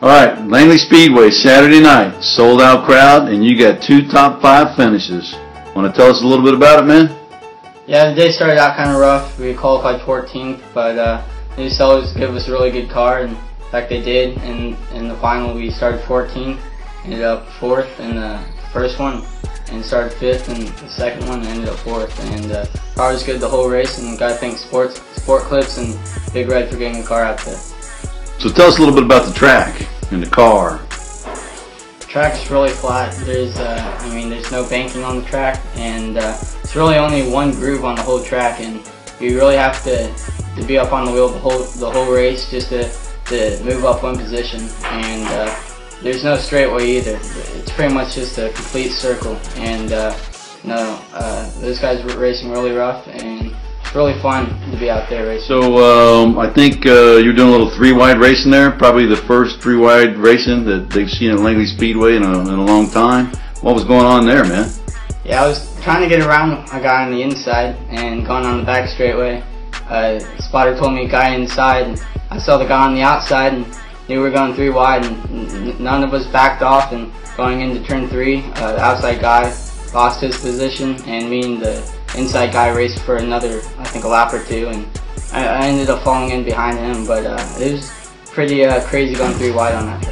All right, Langley Speedway, Saturday night, sold out crowd, and you got two top five finishes. Want to tell us a little bit about it, man? Yeah, the day started out kind of rough. We qualified 14th, but uh, New Sellers gave us a really good car, and in fact they did. And in the final, we started 14th, ended up fourth in the first one, and started fifth in the second one, and ended up fourth. And uh, car was good the whole race, and got to thank Sports Sport Clips and Big Red for getting the car out there. So tell us a little bit about the track and the car. The track's really flat. There's, uh, I mean, there's no banking on the track, and uh, it's really only one groove on the whole track, and you really have to to be up on the wheel the whole the whole race just to to move up one position, and uh, there's no straightaway either. It's pretty much just a complete circle, and uh, no, uh, those guys were racing really rough, and it's really fun to be out there racing. So um, I think uh, you're doing a little three wide racing there. Probably the first three wide racing that they've seen at Langley Speedway in a, in a long time. What was going on there, man? Yeah, I was trying to get around a guy on the inside and going on the back straightaway. Uh, spotter told me a guy inside, and I saw the guy on the outside and knew we were going three wide, and none of us backed off. And going into turn three, uh, the outside guy lost his position, and me and the inside guy raced for another, I think, a lap or two, and I, I ended up falling in behind him. But uh, it was pretty uh, crazy going three wide on that.